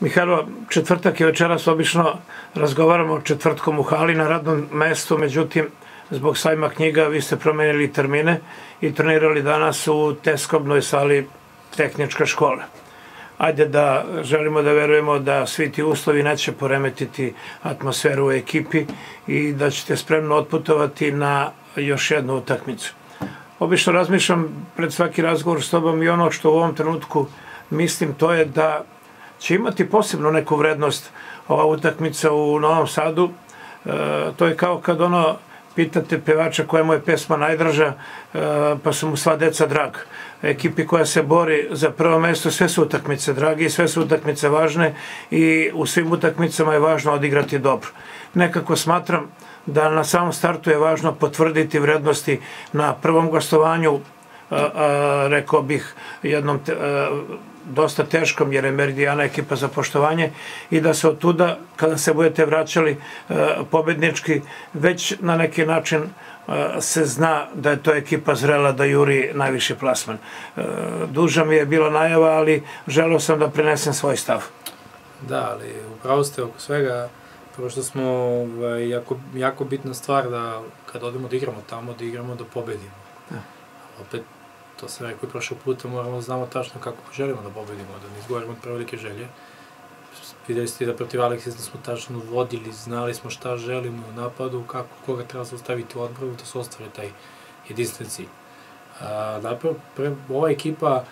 Mihajlo, četvrtak je večeras obično razgovaramo četvrtkom u hali na radnom mestu, međutim, zbog sajma knjiga vi ste promenili termine i trenirali danas u teskobnoj sali tehničke škole. Ajde da želimo da verujemo da svi ti uslovi neće poremetiti atmosferu u ekipi i da ćete spremno otputovati na još jednu utakmicu. Obično razmišljam pred svaki razgovor s tobom i ono što u ovom trenutku mislim to je da će imati posebno neku vrednost ova utakmica u Novom Sadu. E, to je kao kad ono pitate pevača koja mu je pesma najdraža, e, pa su mu sva deca drag. Ekipi koja se bori za prvo mesto, sve su utakmice dragi sve su utakmice važne i u svim utakmicama je važno odigrati dobro. Nekako smatram da na samom startu je važno potvrditi vrednosti na prvom gostovanju, rekao bih jednom te, dosta teškom jer je Meridijana ekipa za poštovanje i da se od tuda kada se budete vraćali pobednički već na neki način se zna da je to ekipa zrela da juri najviši plasman. Duža mi je bila najava, ali želeo sam da prenesem svoj stav. Da, ali upravo ste oko svega, prvo što smo ovaj, jako, jako bitna stvar da kad odemo da igramo tamo, da igramo da pobedimo. Da. Opet to sam rekao i prošle puta, moramo da znamo tačno kako želimo da pobedimo, da ne izgovorimo od prevelike želje. Videli ste da protiv Aleksis da smo tačno vodili, znali smo šta želimo u napadu, kako, koga treba zaustaviti u odbranu, da se ostvari taj jedinstven cilj. Napravo, pre, ova ekipa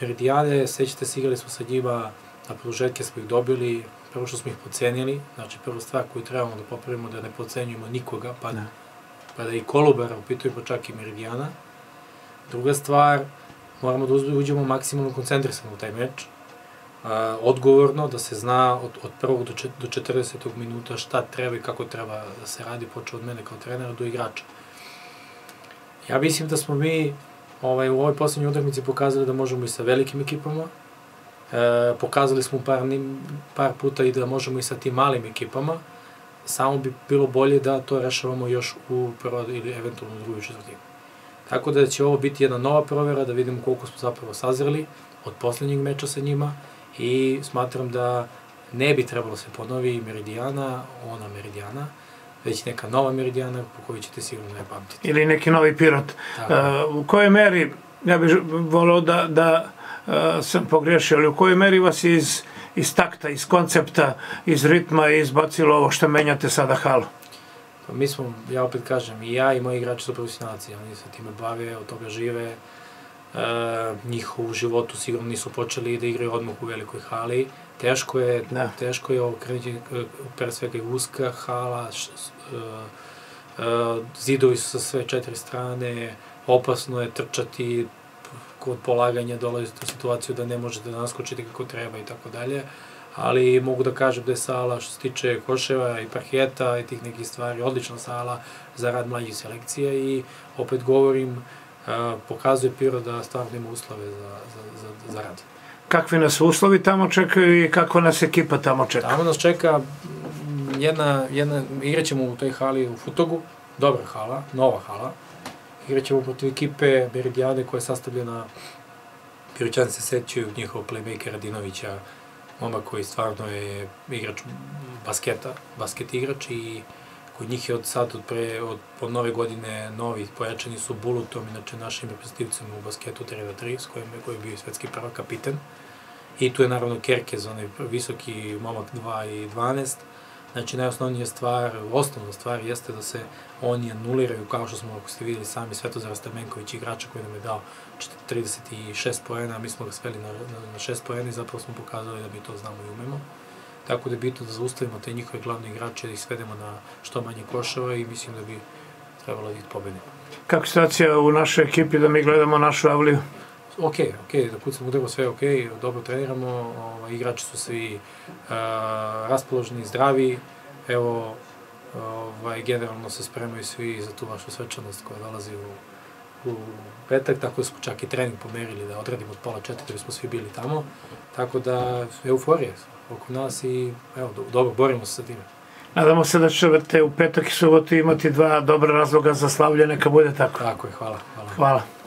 Meridiane, sećate se, igrali smo sa njima, na produžetke smo ih dobili, prvo što smo ih pocenili, znači prva stvar koju trebamo da popravimo da ne pocenjujemo nikoga, pa, da. pa da i Kolubara upitujemo čak i Meridijana, Druga stvar, moramo da uđemo maksimalno koncentrisano u taj meč, odgovorno, da se zna od, od prvog do, do 40. minuta šta treba i kako treba da se radi, počeo od mene kao trenera do igrača. Ja mislim da smo mi ovaj, u ovoj poslednjoj utakmici pokazali da možemo i sa velikim ekipama, e, pokazali smo par, par puta i da možemo i sa tim malim ekipama, samo bi bilo bolje da to rešavamo još u prvoj ili eventualno drugoj četvrtini. Tako da će ovo biti jedna nova provera da vidimo koliko smo zapravo sazreli od poslednjeg meča sa njima i smatram da ne bi trebalo se ponovi Meridijana, ona Meridijana, već neka nova Meridijana po kojoj ćete sigurno ne pamtiti. Ili neki novi Pirot. Uh, u kojoj meri, ja bih volao da, da uh, sam pogrešio, ali u kojoj meri vas iz, iz takta, iz koncepta, iz ritma izbacilo ovo što menjate sada halu? Mi smo, ja opet kažem, i ja i moji igrači su profesionalci, oni se time bave, od toga žive, e, njih u životu sigurno nisu počeli da igraju odmah u velikoj hali. Teško je, da. teško je ovo krenuti, pre svega je uska hala, š, e, e, zidovi su sa sve četiri strane, opasno je trčati, kod polaganja dolazite u situaciju da ne možete da naskočite kako treba i tako dalje ali mogu da kažem da je sala što se tiče koševa i parketa i tih nekih stvari odlična sala za rad mlađih selekcija i opet govorim, pokazuje Piro da stvarno ima uslove za, za, za, za rad. Kakvi nas uslovi tamo čekaju i kako nas ekipa tamo čeka? Tamo nas čeka jedna, jedna igraćemo u toj hali u Futogu, dobra hala, nova hala. Igraćemo protiv ekipe Beridijade koja je sastavljena Piroćani se sećaju njihovog playmakera Dinovića, momak koji stvarno je igrač basketa, basket igrač i kod njih je od sad, od, pre, od, od nove godine novi, pojačani su Bulutom, inače našim reprezentativcem u basketu 3 na 3, s kojim je, koji je bio svetski prva kapiten. I tu je naravno Kerkez, onaj visoki momak 2 i 12, Znači, najosnovnija stvar, osnovna stvar jeste da se oni anuliraju, kao što smo, ako ste videli sami, Svetozar Stamenković, igrača koji nam je dao 36 poena, a mi smo ga sveli na, na, na 6 poena i zapravo smo pokazali da mi to znamo i umemo. Tako da je bitno da zaustavimo te njihove glavne igrače, da ih svedemo na što manje košava i mislim da bi trebalo da ih pobedimo. Kako situacija u našoj ekipi da mi gledamo našu avliju? Ok, ok, da kucamo udrvo sve ok, dobro treniramo, ovaj, igrači su svi uh, raspoloženi, zdravi, evo, ovaj, generalno se spremaju svi za tu vašu svečanost koja dolazi u, u petak, tako da smo čak i trening pomerili da odradimo od pola četiri, da smo svi bili tamo, tako da euforija oko nas i evo, do, dobro, borimo se sa time. Nadamo se da ćete u petak i subotu imati dva dobra razloga za slavlje, neka bude tako. Tako je, hvala. Hvala. hvala.